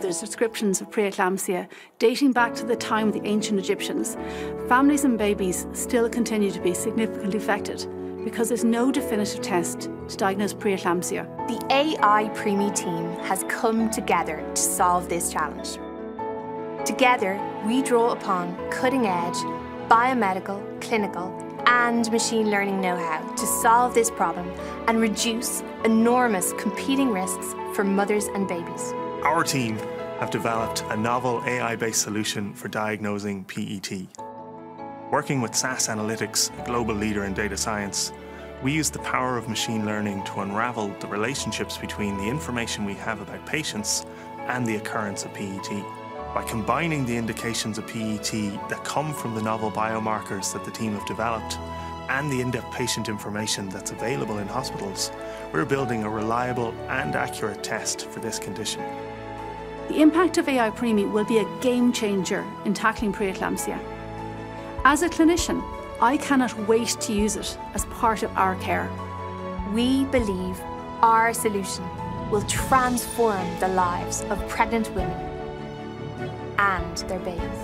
there's descriptions of preeclampsia dating back to the time of the ancient Egyptians, families and babies still continue to be significantly affected because there's no definitive test to diagnose preeclampsia. The AI_PREMie team has come together to solve this challenge. Together, we draw upon cutting edge biomedical, clinical, and machine learning know how to solve this problem and reduce enormous competing risks for mothers and babies. Our team have developed a novel AI based solution for diagnosing PET. Working with SAS Analytics, a global leader in data science, we use the power of machine learning to unravel the relationships between the information we have about patients and the occurrence of PET. By combining the indications of PET that come from the novel biomarkers that the team have developed and the in-depth patient information that's available in hospitals, we're building a reliable and accurate test for this condition. The impact of AI_PREMie will be a game changer in tackling preeclampsia. As a clinician, I cannot wait to use it as part of our care. We believe our solution will transform the lives of pregnant women and their babies.